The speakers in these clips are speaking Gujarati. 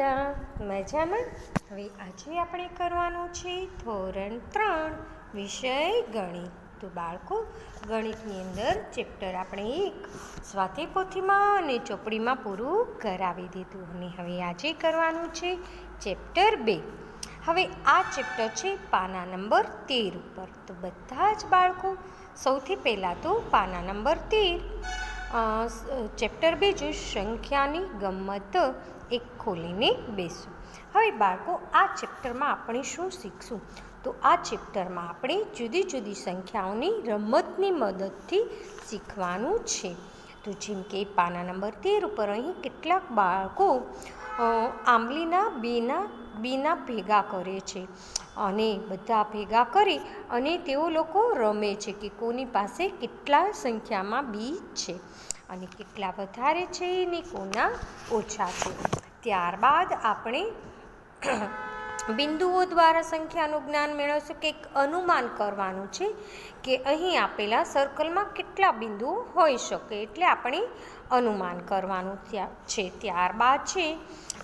બધા મજામાં? હવે આજે આપણે કરવાનું છે ધોરણ ત્રણ, વિષય ગણિત. તો બાળકો, ગણિતની અંદર ચેપ્ટર આપણે એક, સ્વાતિ પોથીમાં અને ચોપડીમાં પૂરું કરાવી દીધું. અને હવે આજે કરવાનું છે ચેપ્ટર બે. હવે આ ચેપ્ટર છે પાના નંબર તેર ઉપર. તો બધા જ બાળકો, સૌથી પહેલાં તો પાના નંબર તેર. ચેપ્ટર બીજું સંખ્યાની ગમત. એક ખોલીને બેસું. હવે બાળકો, આ ચેપ્ટરમાં આપણે શું શીખશું? તો આ ચેપ્ટરમાં આપણે જુદી જુદી સંખ્યાઓની રમતની મદદથી શીખવાનું છે. તો જેમ કે પાના નંબર તેર ઉપર અહીં કેટલાક બાળકો આંબલીના બેના, બીના ભેગા કરે છે અને બધા ભેગા કરી અને તેઓ લોકો રમે છે કે કોની પાસે કેટલા સંખ્યામાં બી છે અને કેટલા વધારે છે ને કોના ઓછા છે. ત્યારબાદ આપણે બિંદુઓ દ્વારા સંખ્યાનું જ્ઞાન મેળવશું કે એક અનુમાન કરવાનું છે કે અહીં આપેલા સર્કલમાં કેટલા બિંદુઓ હોઈ શકે એટલે આપણે અનુમાન કરવાનું છે. ત્યારબાદ છે,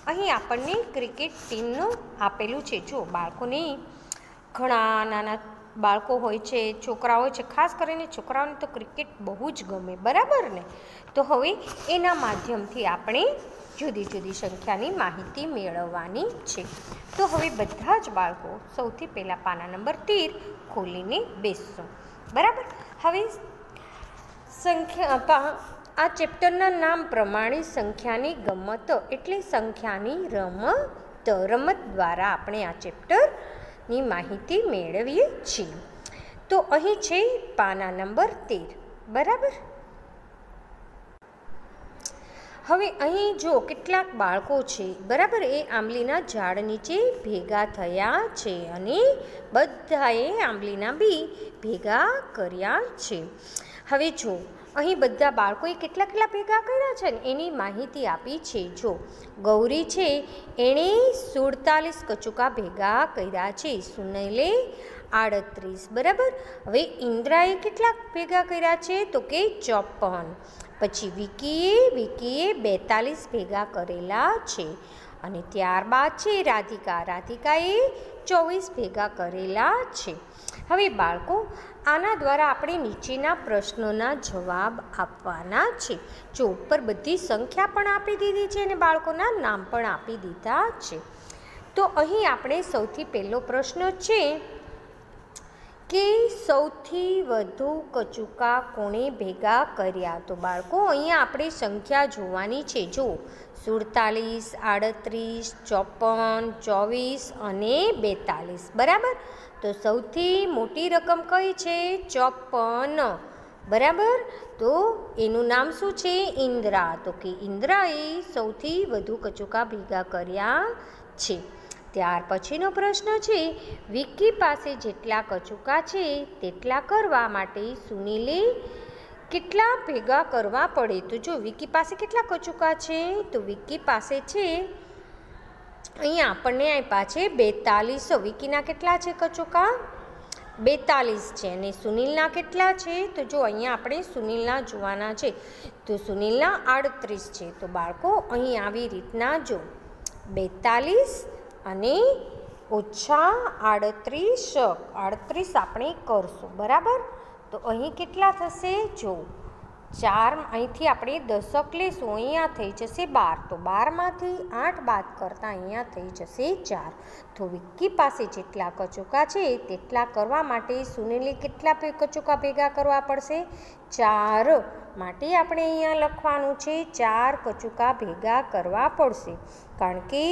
અહીં આપણને ક્રિકેટ ટીમનું આપેલું છે. જો બાળકોને ઘણા નાના બાળકો હોય છે છોકરા હોય છે, ખાસ કરીને છોકરાઓને તો ક્રિકેટ બહુ જ ગમે, બરાબર ને? તો હવે એના માધ્યમથી આપણે જુદી જુદી સંખ્યાની માહિતી મેળવવાની છે. તો હવે બધા જ બાળકો સૌથી પહેલાં પાના નંબર તેર ખોલીને બેસશું. બરાબર? હવે સંખ્યા આ ચેપ્ટરના નામ પ્રમાણે સંખ્યાની ગમત એટલે સંખ્યાની રમત રમત દ્વારા આપણે આ ચેપ્ટરની માહિતી મેળવીએ છીએ. તો અહીં છે પાના નંબર તેર. બરાબર? હવે અહીં જો કેટલાક બાળકો છે, બરાબર એ આંબલીના ઝાડ નીચે ભેગા થયા છે અને બધાએ આંબલીના બી ભેગા કર્યા છે. હવે જો, અહીં બધા બાળકોએ કેટલા કેટલા ભેગા કર્યા છે ને એની માહિતી આપી છે. જો, ગૌરી છે, એણે સુડતાલીસ કચુકા ભેગા કર્યા છે. સુનેલે આડત્રીસ, બરાબર? હવે ઇન્દ્રાએ કેટલા ભેગા કર્યા છે? તો કે ચોપન. પછી વિકીએ વિકીએ બેતાલીસ ભેગા કરેલા છે અને ત્યારબાદ છે રાધિકા. રાધિકાએ ચોવીસ ભેગા કરેલા છે. હવે બાળકો, આના દ્વારા આપણે નીચેના પ્રશ્નોના જવાબ આપવાના છે. જો ઉપર બધી સંખ્યા પણ આપી દીધી છે અને બાળકોના નામ પણ આપી દીધા છે. તો અહીં આપણે સૌથી પહેલો પ્રશ્ન છે કે સૌથી વધુ કચુકા કોણે ભેગા કર્યા? તો બાળકો, અહીંયા આપણે સંખ્યા જોવાની છે. જો સુડતાલીસ, આડત્રીસ, ચોપન, ચોવીસ અને બેતાલીસ. બરાબર? તો સૌથી મોટી રકમ કઈ છે? ચોપન. બરાબર? તો એનું નામ શું છે? ઇન્દ્રા. તો કે ઇન્દ્રાએ સૌથી વધુ કચુકા ભેગા કર્યા છે. ત્યાર પછીનો પ્રશ્ન છે વિકી પાસે જેટલા કચુકા છે, તેટલા કરવા માટે સુનિલે કેટલા ભેગા કરવા પડે? તો જો વિકી પાસે કેટલા કચુકા છે, તો વિકી પાસે છે અહીંયા આપણને આપ્યા છે બેતાલીસ. વિકીના કેટલા છે કચુકા? બેતાલીસ છે અને સુનિલના કેટલા છે? તો જો અહીંયા આપણે સુનિલના જોવાના છે, તો સુનિલના આડત્રીસ છે. તો બાળકો, અહીં આવી રીતના જો. બેતાલીસ અને ઓછા આડત્રીસ આડત્રીસ આપણે કરશું, બરાબર? તો અહીં કેટલા થશે? જો, ચાર, અહીંથી આપણે દશક લેશું અહીંયા થઈ જશે બાર. તો બારમાંથી આઠ બાદ કરતાં અહીંયા થઈ જશે ચાર. તો વિક્કી પાસે જેટલા કચોકા છે, તેટલા કરવા માટે સુનિલે કેટલા કચોકા ભેગા કરવા પડશે? ચાર. માટે આપણે અહીંયા લખવાનું છે, ચાર કચુકા ભેગા કરવા પડશે. કારણ કે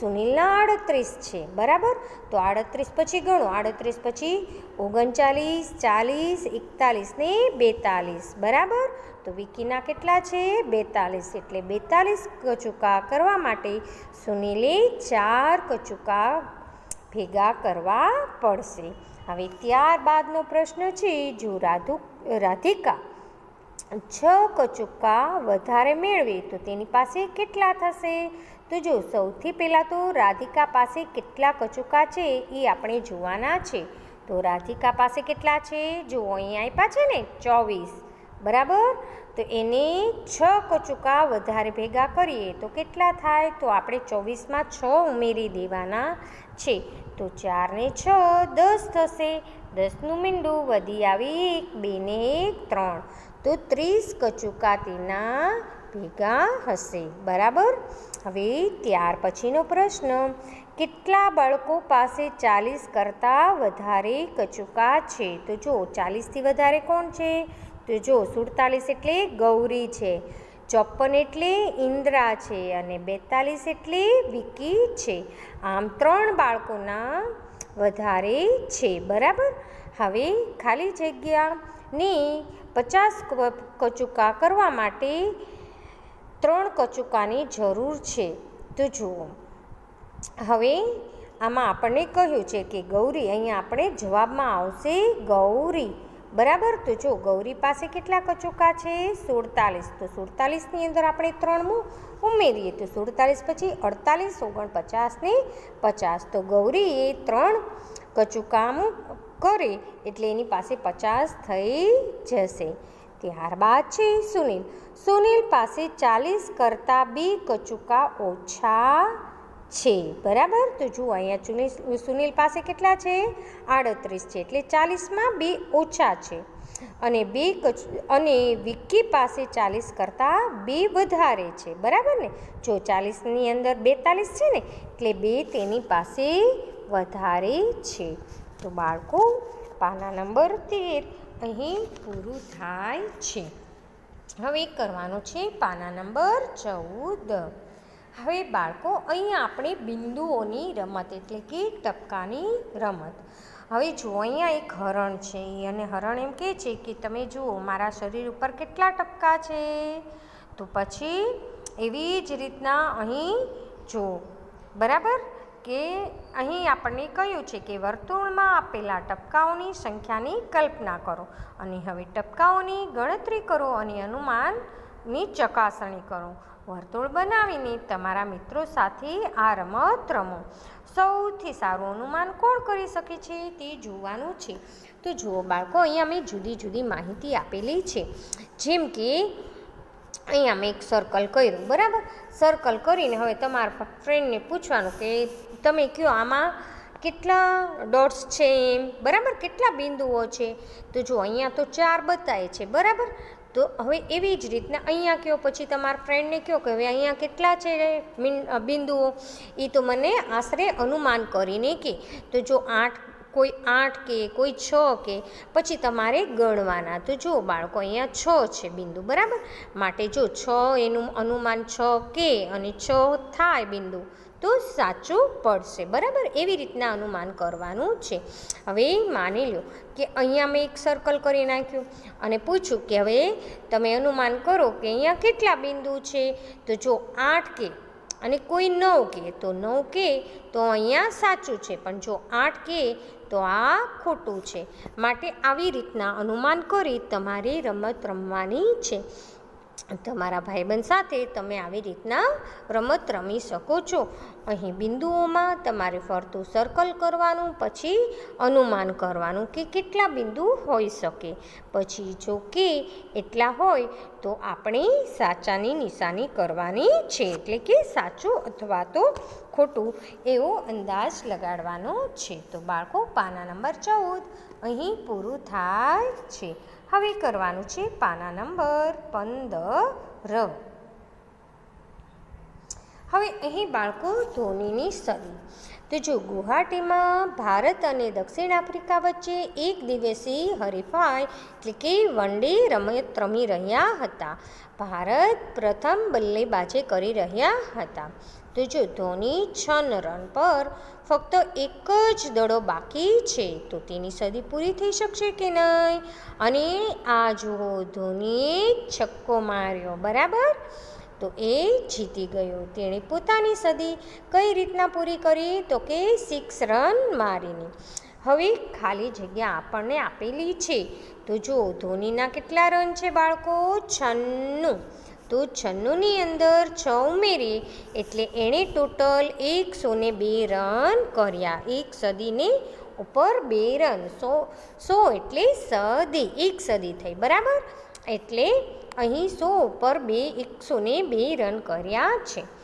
સુનિલના આડત્રીસ છે, બરાબર? તો આડત્રીસ પછી ગણો. આડત્રીસ પછી ઓગણચાલીસ, ચાલીસ, એકતાલીસ ને બેતાલીસ, બરાબર? તો વિકીના કેટલા છે? બેતાલીસ. એટલે બેતાલીસ કચુકા કરવા માટે સુનિલે ચાર કચુકા ભેગા કરવા પડશે. હવે ત્યારબાદનો પ્રશ્ન છે, જો રાધુ, રાધિકા છ કચુકા વધારે મેળવે તો તેની પાસે કેટલા થશે? તો જો સૌથી પહેલાં તો રાધિકા પાસે કેટલા કચુકા છે એ આપણે જોવાના છે. તો રાધિકા પાસે કેટલા છે? જો અહીં આપ્યા છે ને, ચોવીસ. બરાબર? તો એને છ કચુકા વધારે ભેગા કરીએ તો કેટલા થાય? તો આપણે ચોવીસમાં છ ઉમેરી દેવાના છે. તો ચારને છ દસ થશે. દસનું મીંડું વધી આવી એક બે ને એક, ત્રણ. તો ત્રીસ કચુકા તેના ભેગા હશે, બરાબર? હવે ત્યાર પછીનો પ્રશ્ન, કેટલા બાળકો પાસે ચાલીસ કરતાં વધારે કચુકા છે? તો જો ચાલીસથી વધારે કોણ છે? તો જો સુડતાલીસ એટલે ગૌરી છે ચોપન એટલે ઇન્દ્રા છે અને બેતાલીસ એટલે વિકી છે. આમ ત્રણ બાળકોના વધારે છે, બરાબર? હવે ખાલી જગ્યાની પચાસ કચુકા કરવા માટે ત્રણ કચુકાની જરૂર છે. તો જુઓ. હવે આમાં આપણને કહ્યું છે કે ગૌરી અહીંયા આપણે જવાબમાં આવશે ગૌરી. બરાબર? તો જો, ગૌરી પાસે કેટલા કચુકા છે? સુડતાલીસ. તો સુડતાલીસની અંદર આપણે ત્રણ ઉમેરીએ. તો સુડતાલીસ પછી અડતાલીસ, ઓગણપચાસ ને પચાસ. તો ગૌરી એ ત્રણ કચુકામ કરે એટલે એની પાસે પચાસ થઈ જશે. ત્યારબાદ છે સુનિલ. સુનિલ પાસે ચાલીસ કરતાં બે કચુકા ઓછા છે. બરાબર? તો જુઓ, અહીંયા ચુનિલ, સુનિલ પાસે કેટલા છે? આડત્રીસ છે. એટલે ચાલીસમાં બે ઓછા છે. અને બે કચ, અને વિક્કી પાસે ચાલીસ કરતાં બે વધારે છે. બરાબર ને? જો ચાલીસની અંદર બેતાલીસ છે ને, એટલે બે તેની પાસે વધારે છે. તો બાળકો, પાના નંબર તેર અહીં પૂરું થાય છે. હવે કરવાનું છે પાના નંબર ચૌદ. હવે બાળકો, અહીં આપણે બિંદુઓની રમત એટલે કે ટપકાની રમત. હવે જુઓ, અહીંયા એક હરણ છે. અને હરણ એમ કહે છે કે તમે જુઓ, મારા શરીર ઉપર કેટલા ટપકા છે? તો પછી એવી જ રીતના અહીં જુઓ. બરાબર? કે અહીં આપણને કહ્યું છે કે વર્તુળમાં આપેલા ટપકાઓની સંખ્યાની કલ્પના કરો અને હવે ટપકાઓની ગણતરી કરો અને અનુમાનની ચકાસણી કરો. વર્તુળ બનાવીને તમારા મિત્રો સાથે આ રમત રમો. સૌથી સારું અનુમાન કોણ કરી શકે છે તે જોવાનું છે. તો જુઓ બાળકો અહીંયા મેં જુદી જુદી માહિતી આપેલી છે. જેમ કે અહીંયા મેં એક સર્કલ કર્યું, બરાબર? સર્કલ કરીને હવે તમારા ફ્રેન્ડને પૂછવાનું કે તમે કયો, આમાં કેટલા ડોટ્સ છે એમ? બરાબર, કેટલા બિંદુઓ છે? તો જો અહીંયા તો ચાર બતાવે છે, બરાબર? તો હવે એવી જ રીતના અહીંયા કયો, પછી તમારા ફ્રેન્ડને કહો કે હવે અહીંયા કેટલા છે બિંદુઓ? એ તો મને આશરે અનુમાન કરીને કે, તો જો આઠ, કોઈ આઠ કે, કોઈ છ કે, પછી તમારે ગણવાના. તો જો બાળકો અહીંયા છ છે બિંદુ, બરાબર? માટે જો છ એનું અનુમાન છ કે અને છ થાય બિંદુ તો સાચું પડશે. બરાબર? એવી રીતના અનુમાન કરવાનું છે. હવે માની લો કે અહીંયા મેં એક સર્કલ કરી નાખ્યું અને પૂછ્યું કે હવે તમે અનુમાન કરો કે અહીંયા કેટલા બિંદુ છે? તો જો આઠ કે અને કોઈ નવ કે, તો નવ કે તો અહીંયા સાચું છે. પણ જો આઠ કે તો આ ખોટું છે. માટે આવી રીતના અનુમાન કરી તમારે રમત રમવાની છે. તમારા ભાઈબંધ સાથે તમે આવી રીતના રમત રમી શકો છો. અહીં બિંદુઓમાં તમારે ફરતું સર્કલ કરવાનું, પછી અનુમાન કરવાનું કે કેટલા બિંદુ હોઈ શકે. પછી જો કે એટલા હોય તો આપણે સાચાની નિશાની કરવાની છે, એટલે કે સાચું અથવા તો ખોટું એવો અંદાજ લગાડવાનો છે. તો બાળકો, પાના નંબર ચૌદ. અહીં પૂરું થાય છે. હવે કરવાનું છે પાના નંબર પંદર. હવે અહીં બાળકો ધોનીની સદી. તો જો ગુવાહાટીમાં ભારત અને દક્ષિણ આફ્રિકા વચ્ચે એક દિવસીય હરીફાઈ એટલે કે વન ડે રમત રમી રહ્યા હતા. ભારત પ્રથમ બલ્લેબાજે કરી રહ્યા હતા. તો જો ધોની છન રન પર ફક્ત એક જ દડો બાકી છે, તો તેની સદી પૂરી થઈ શકશે કે નહીં? અને આ જુઓ ધોનીએ છક્કો માર્યો, બરાબર? તો એ જીતી ગયો. તેણે પોતાની સદી કઈ રીતના પૂરી કરી? તો કે સિક્સ રન મારીને. હવે ખાલી જગ્યા આપણને આપેલી છે. તો જો ધોનીના કેટલા રન છે બાળકો? છન્નું. તો છન્નુંની અંદર છ ઉમેરી એટલે એણે ટોટલ એકસો ને બે રન કર્યા. એક સદીને ઉપર બે રન. સો સો એટલે સદી. એક સદી થઈ. બરાબર? એટલે અહીં સો ઉપર બે એકસો ને બે રન કર્યા છે.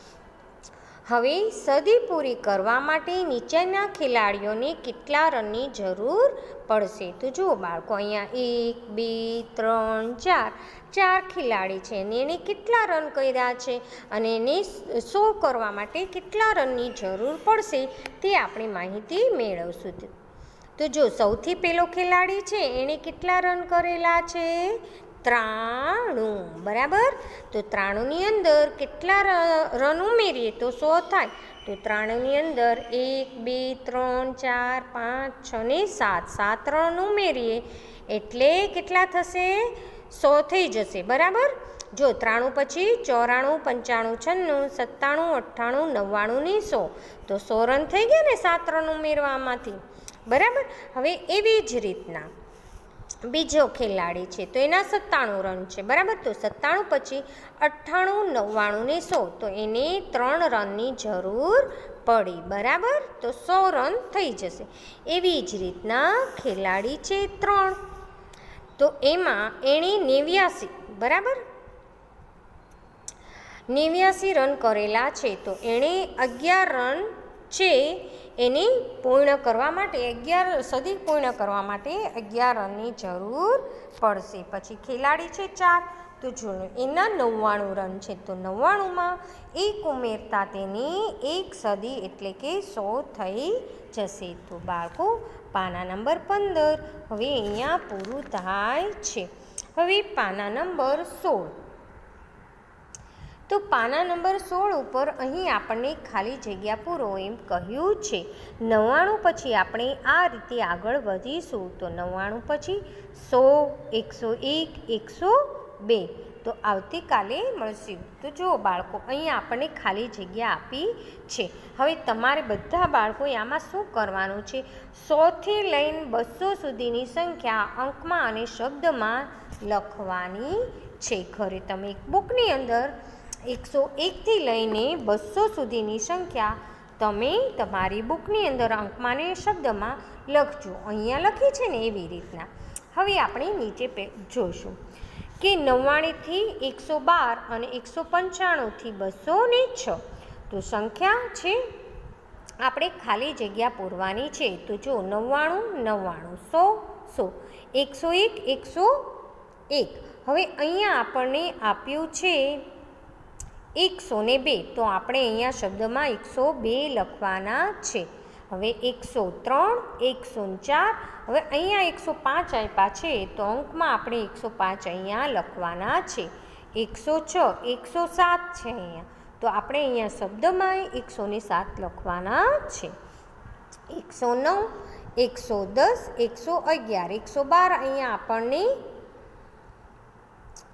હવે સદી પૂરી કરવા માટે નીચેના ખેલાડીઓને કેટલા રનની જરૂર પડશે? તો જુઓ, બાળકો, અહીંયા એક, બે, ત્રણ, ચાર ચાર ખેલાડી છે અને એને કેટલા રન કર્યા છે અને એને સો કરવા માટે કેટલા રનની જરૂર પડશે તે આપણે માહિતી મેળવશું. તો જો સૌથી પહેલો ખેલાડી છે, એણે કેટલા રન કરેલા છે? ત્રાણું, બરાબર? તો ત્રાણુંની અંદર કેટલા રન ઉમેરીએ તો સો થાય. તો ત્રાણુંની અંદર એક, બે, ત્રણ, ચાર, પાંચ, છ ને સાત સાત રન ઉમેરીએ એટલે કેટલા થશે? સો થઈ જશે, બરાબર? જો ત્રાણું પછી ચોરાણું, પંચાણું, છન્નું, સત્તાણું, અઠ્ઠાણું, નવ્વાણું ને સો. તો સો રન થઈ ગયા ને સાત રન ઉમેરવામાંથી. બરાબર? હવે એવી જ રીતના બીજો ખેલાડી છે, તો એના સત્તાણું રન છે, બરાબર? તો સત્તાણું પછી અઠ્ઠાણું, નવ્વાણું ને સો, તો એને ત્રણ રનની જરૂર પડી, બરાબર? તો સો રન થઈ જશે. એવી જ રીતના ખેલાડી છે ત્રણ. તો એમાં એણે નેવ્યાસી, બરાબર? નેવ્યાસી રન કરેલા છે, તો એણે અગિયાર રન છે, એને પૂર્ણ કરવા માટે અગિયાર સદી પૂર્ણ કરવા માટે અગિયાર રનની જરૂર પડશે. પછી ખેલાડી છે ચાર. તો જો એના નવ્વાણું રન છે. તો નવ્વાણુંમાં એક ઉમેરતા તેની એક સદી એટલે કે સો થઈ જશે. તો બાળકો, પાના નંબર પંદર. હવે અહીંયા પૂરું થાય છે. હવે પાના નંબર સોળ. તો પાના નંબર સોળ ઉપર અહીં આપણને ખાલી જગ્યા પૂરો એમ કહ્યું છે. નવ્વાણું પછી આપણે આ રીતે આગળ વધીશું. તો નવ્વાણું પછી સો, એકસો એક, એકસો બે. તો આવતીકાલે મળશે. તો જુઓ બાળકો, અહીંયા આપણને ખાલી જગ્યા આપી છે. હવે તમારે બધા બાળકોએ આમાં શું કરવાનું છે? સોથી લઈને બસો સુધીની સંખ્યા અંકમાં અને શબ્દમાં લખવાની છે. ઘરે તમે એક બુકની અંદર એકસો એકથી લઈને બસો સુધીની સંખ્યા તમે તમારી બુકની અંદર અંકમાં અને શબ્દમાં લખજો. અહીંયા લખી છે ને એવી રીતના. હવે આપણે નીચે જોશું કે નવ્વાણુંથી એકસો બાર અને એકસો પંચાણુંથી બસો ને છ. તો સંખ્યા છે આપણે ખાલી જગ્યા પૂરવાની છે. તો જો નવ્વાણું નવ્વાણું, સો સો. એકસો એક એકસો એક. હવે અહીંયા આપણને આપ્યું છે એકસો ને બે. તો આપણે અહીંયા શબ્દમાં એકસો બે લખવાના છે. હવે એકસો ત્રણ, એકસો ચાર, હવે અહીંયા એકસો પાંચ આપ્યા છે. તો અંકમાં આપણે એકસો પાંચ અહીંયા લખવાના છે. એકસો છ, એકસો સાત છે અહીંયા. તો આપણે અહીંયા શબ્દમાં એકસો ને સાત લખવાના છે. એકસો નવ, એકસો દસ, એકસો અગિયાર, એકસો બાર અહીંયા આપણને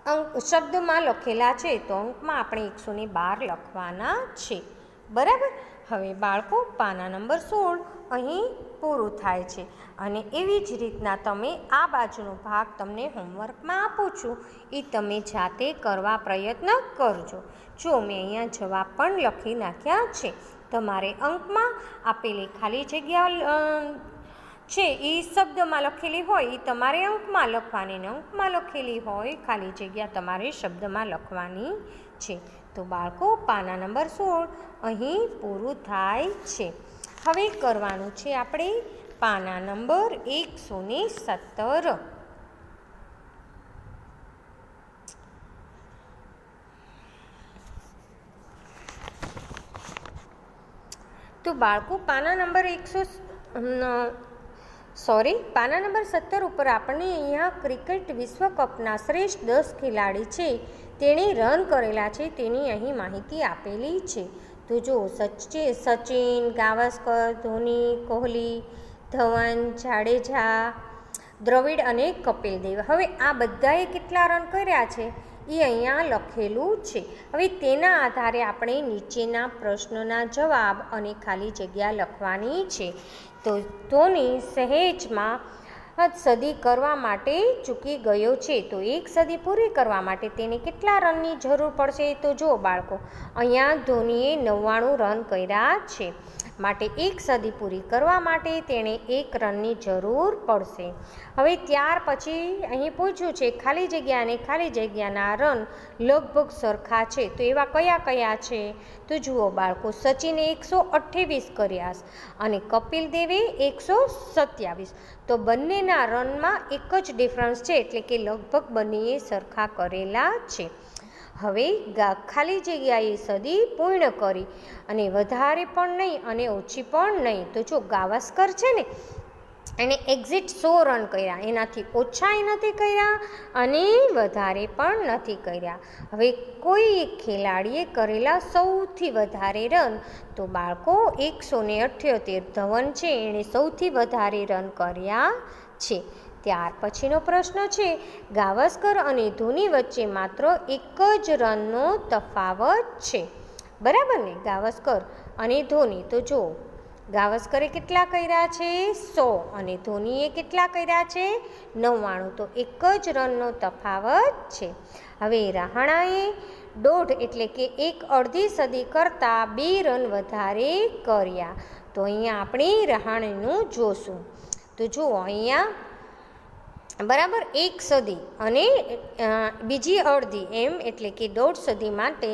અંક શબ્દમાં લખેલા છે તો અંકમાં આપણે એકસો ને બાર લખવાના છે. બરાબર? હવે બાળકો, પાના નંબર સોળ અહીં પૂરું થાય છે. અને એવી જ રીતના તમે આ બાજુનો ભાગ તમને હોમવર્કમાં આપું છું. એ તમે જાતે કરવા પ્રયત્ન કરજો. જો મેં અહીંયા જવાબ પણ લખી નાખ્યા છે. તમારે અંકમાં આપેલી ખાલી જગ્યા છે એ શબ્દમાં લખેલી હોય એ તમારે અંકમાં લખવાની ને અંકમાં લખેલી હોય, ખાલી જગ્યા તમારે શબ્દમાં લખવાની છે. તો બાળકો, પાના નંબર સોળ, અહીં પૂરું થાય છે. હવે કરવાનું છે આપણે પાના નંબર એકસો ને સત્તર. તો બાળકો, પાના નંબર એકસો સોરી, પાના નંબર સત્તર ઉપર આપણને અહીંયા ક્રિકેટ વિશ્વકપના શ્રેષ્ઠ દસ ખેલાડી છે, તેણે રન કરેલા છે, તેની અહીં માહિતી આપેલી છે. તો જો સચિ, સચિન, ગાવસ્કર, ધોની, કોહલી, ધવન, જાડેજા, દ્રવિડ અને કપિલ દેવ. હવે આ બધાએ કેટલા રન કર્યા છે? એ અહીંયા લખેલું છે. હવે તેના આધારે આપણે નીચેના પ્રશ્નોના જવાબ અને ખાલી જગ્યા લખવાની છે. તો ધોની સહેજમાં સદી કરવા માટે ચૂકી ગયો છે. તો એક સદી પૂરી કરવા માટે તેને કેટલા રનની જરૂર પડશે? તો જો બાળકો, અહીંયા ધોનીએ નવ્વાણું રન કર્યા છે. માટે એક સદી પૂરી કરવા માટે તેણે એક રનની જરૂર પડશે. હવે ત્યાર પછી અહીં પૂછ્યું છે, ખાલી જગ્યા અને ખાલી જગ્યાના રન લગભગ સરખા છે? તો એવા કયા કયા છે? તો જુઓ, બાળકો, સચિને એકસો અઠ્ઠાવીસ કર્યા અને કપિલ દેવે એકસો સત્યાવીસ. તો બંનેના રનમાં એક જ ડિફરન્સ છે, એટલે કે લગભગ બંનેએ સરખા કરેલા છે. હવે ગા, ખાલી જગ્યાએ સદી પૂર્ણ કરી અને વધારે પણ નહીં અને ઓછી પણ નહીં. તો જો ગાવસ્કર છે ને એણે એક્ઝિટ સો રન કર્યા. એનાથી ઓછા એ નથી કર્યા અને વધારે પણ નથી કર્યા. હવે કોઈ એક ખેલાડીએ કરેલા સૌથી વધારે રન તો બાળકો એકસો ને અઠ્યોતેર ધવન છે. એણે સૌથી વધારે રન કર્યા છે. ત્યાર પછીનો પ્રશ્ન છે, ગાવસ્કર અને ધોની વચ્ચે માત્ર એક જ રનનો તફાવત છે. બરાબર ને? ગાવસ્કર અને ધોની. તો જુઓ, ગાવસ્કરે કેટલા કર્યા છે? સો. અને ધોનીએ કેટલા કર્યા છે? નવ્વાણું. તો એક જ રનનો તફાવત છે. હવે રહાણાએ દોઢ એટલે કે એક અડધી સદી કરતાં બે રન વધારે કર્યા. તો અહીંયા આપણે રહાણેનું જોશું. તો જુઓ, અહીંયા બરાબર એક સદી અને બીજી અડધી એમ એટલે કે દોઢ સદી માટે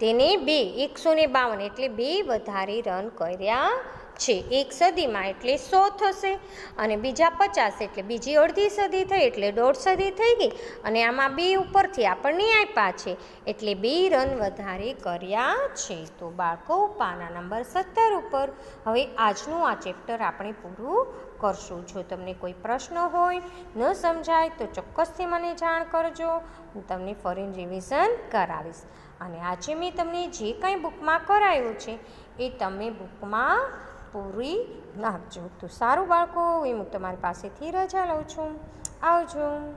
તેને બે એકસો ને બાવન એટલે બે વધારે રન કર્યા છે. એક સદીમાં એટલે સો થશે અને બીજા પચાસ એટલે બીજી અડધી સદી થઈ એટલે દોઢ સદી થઈ ગઈ અને આમાં બે ઉપરથી આપણને આપ્યા છે એટલે બે રન વધારે કર્યા છે. તો બાળકો, પાના નંબર સત્તર ઉપર. હવે આજનું આ ચેપ્ટર આપણે પૂરું કરશું. જો તમને કોઈ પ્રશ્ન હોય, ન સમજાય, તો ચોક્કસથી મને જાણ કરજો. હું તમને ફરી રિવિઝન કરાવીશ. અને આજે મેં તમને જે કાંઈ બુકમાં કરાયું છે, એ તમે બુકમાં પૂરી નાખજો. તો સારું બાળકો એ હું તમારી પાસેથી રજા લઉં છું. આવજો.